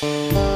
Música